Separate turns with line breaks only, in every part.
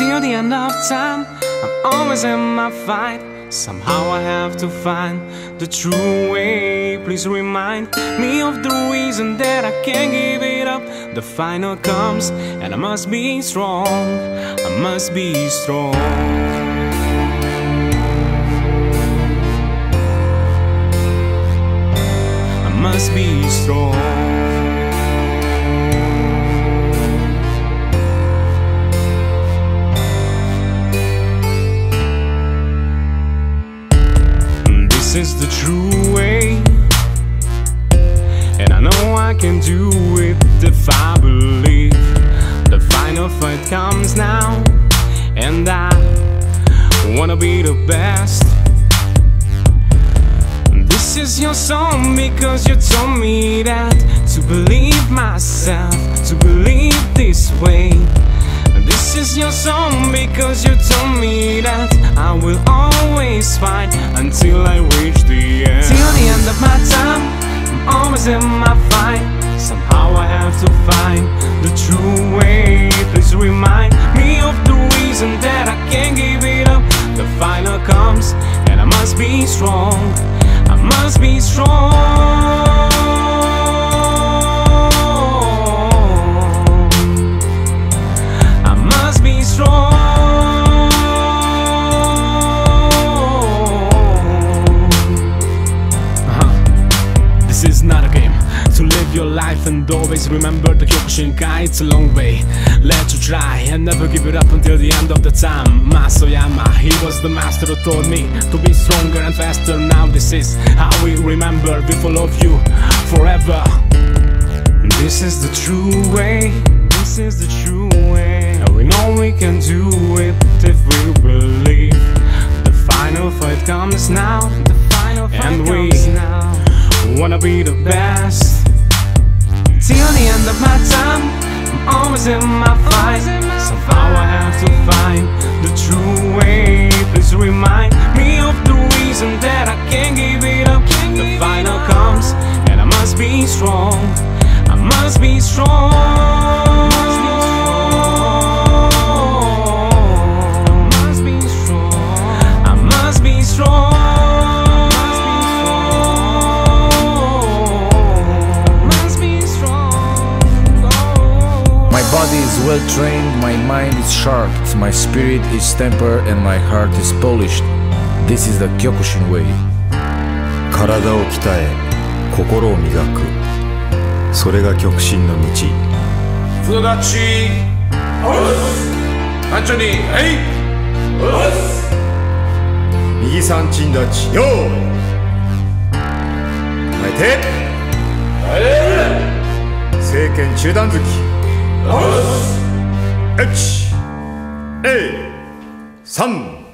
Till the end of time, I'm always in my fight. Somehow I have to find the true way. Please remind me of the reason that I can't give it up. The final comes, and I must be strong. I must be strong. I must be strong. This is the true way. And I know I can do it if I believe. The final fight comes now. And I wanna be the best. This is your song because you told me that to believe myself, to believe this way. This is your song because you told me that I will always fight until I reach the end. Till the end of my time, I'm always in my fight. Somehow I have to find the true way. Please remind me of the reason that I can't give it up. The final comes, and I must be strong. I must be strong. Live your life and always remember the Kyokushinkai. It's a long way. Let you try and never give it up until the end of the time. Mas Oyama, he was the master who taught me to be stronger and faster. Now this is how we remember. We follow you forever. This is the true way. This is the true way. And we know we can do it if we believe. The final fight comes now. The final fight and comes we now. Wanna be the best. In my fight. Somehow I have to find the true way. Please remind me of the reason that I can't give it up. The final comes, and I must be strong. I must be strong.
My body is well trained, my mind is sharp, my spirit is tempered, and my heart is polished. This is the Kyokushin way.
体を鍛え心を磨くそれが極真の道
育ち安にはい
右三鎮立ちよーい前手政権中段突 H A 3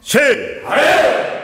7 8